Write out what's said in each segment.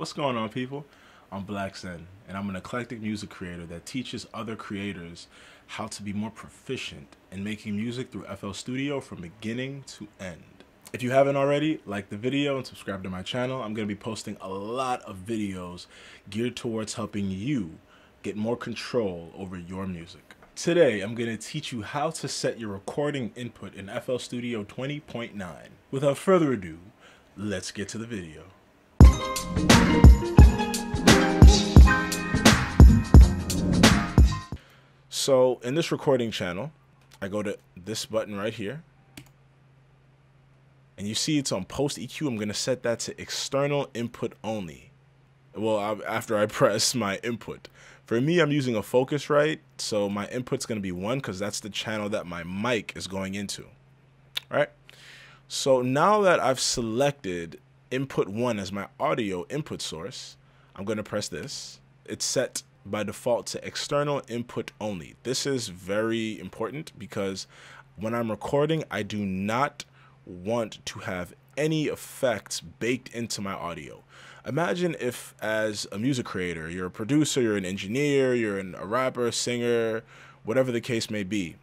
What's going on, people? I'm Black Zen, and I'm an eclectic music creator that teaches other creators how to be more proficient in making music through FL Studio from beginning to end. If you haven't already, like the video and subscribe to my channel. I'm going to be posting a lot of videos geared towards helping you get more control over your music. Today, I'm going to teach you how to set your recording input in FL Studio 20.9. Without further ado, let's get to the video. So in this recording channel, I go to this button right here. And you see it's on post EQ. I'm going to set that to external input only. Well, after I press my input. For me, I'm using a Focusrite, so my input's going to be 1 because that's the channel that my mic is going into. All right? So now that I've selected input 1 as my audio input source, I'm going to press this. It's set by default to external input only. This is very important because when I'm recording, I do not want to have any effects baked into my audio. Imagine if, as a music creator, you're a producer, you're an engineer, you're an, a rapper, singer, whatever the case may be,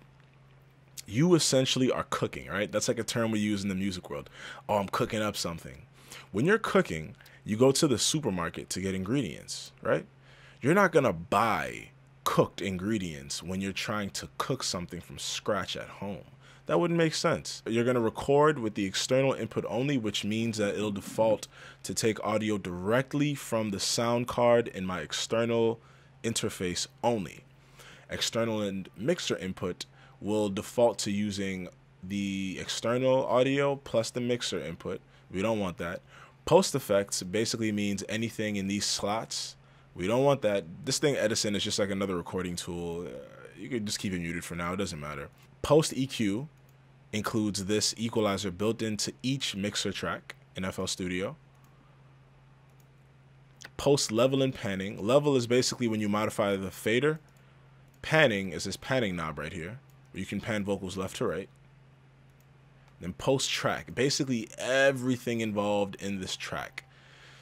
you essentially are cooking, right? That's like a term we use in the music world. Oh, I'm cooking up something. When you're cooking, you go to the supermarket to get ingredients, right? You're not going to buy cooked ingredients when you're trying to cook something from scratch at home. That wouldn't make sense. You're going to record with the external input only, which means that it'll default to take audio directly from the sound card in my external interface only. External and mixer input will default to using the external audio plus the mixer input. We don't want that. Post effects basically means anything in these slots we don't want that. This thing, Edison, is just like another recording tool. Uh, you could just keep it muted for now. It doesn't matter. Post EQ includes this equalizer built into each mixer track in FL Studio. Post level and panning. Level is basically when you modify the fader. Panning is this panning knob right here. Where you can pan vocals left to right. Then post track. Basically everything involved in this track.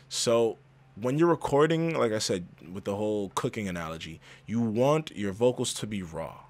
So when you're recording, like I said, with the whole cooking analogy, you want your vocals to be raw.